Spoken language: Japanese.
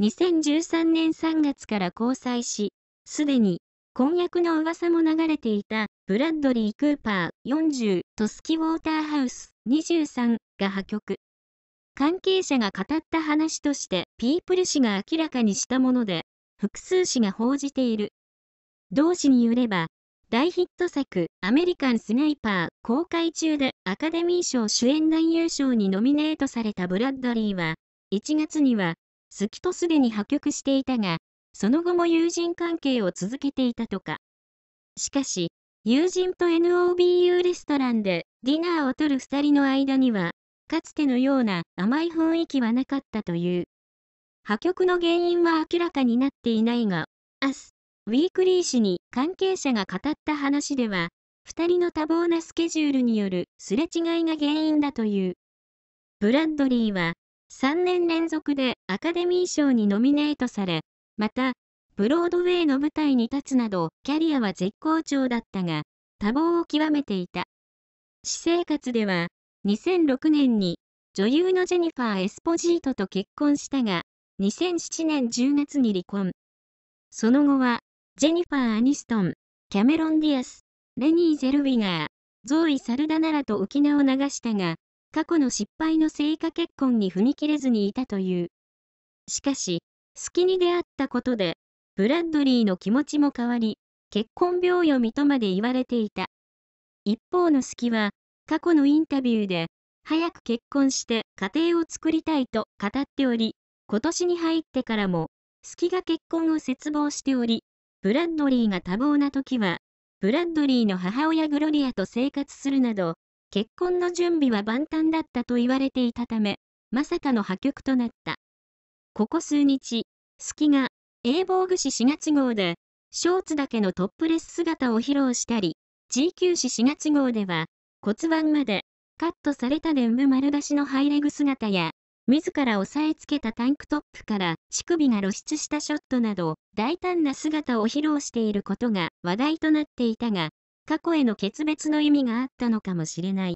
2013年3月から交際し、すでに婚約の噂も流れていたブラッドリー・クーパー40とスキ・ウォーターハウス23が破局。関係者が語った話としてピープル氏が明らかにしたもので、複数紙が報じている。同氏によれば、大ヒット作アメリカンスナイパー公開中でアカデミー賞主演男優賞にノミネートされたブラッドリーは、1月には、好きとすでに破局していたが、その後も友人関係を続けていたとか。しかし、友人と NOBU レストランでディナーを取る二人の間には、かつてのような甘い雰囲気はなかったという。破局の原因は明らかになっていないが、明日、ウィークリー誌に関係者が語った話では、二人の多忙なスケジュールによるすれ違いが原因だという。ブラッドリーは、3年連続でアカデミー賞にノミネートされ、また、ブロードウェイの舞台に立つなど、キャリアは絶好調だったが、多忙を極めていた。私生活では、2006年に女優のジェニファー・エスポジートと結婚したが、2007年10月に離婚。その後は、ジェニファー・アニストン、キャメロン・ディアス、レニー・ゼルウィガー、ゾーイ・サルダナラと沖縄を流したが、過去の失敗の成果結婚に踏み切れずにいたという。しかし、好きに出会ったことで、ブラッドリーの気持ちも変わり、結婚病読みとまで言われていた。一方の好きは、過去のインタビューで、早く結婚して家庭を作りたいと語っており、今年に入ってからも、好きが結婚を切望しており、ブラッドリーが多忙な時は、ブラッドリーの母親グロリアと生活するなど、結婚の準備は万端だったと言われていたため、まさかの破局となった。ここ数日、スキが、英防具誌4月号で、ショーツだけのトップレス姿を披露したり、GQ 誌4月号では、骨盤まで、カットされた伝部丸出しのハイレグ姿や、自ら押さえつけたタンクトップから乳首が露出したショットなど、大胆な姿を披露していることが話題となっていたが、過去への決別の意味があったのかもしれない。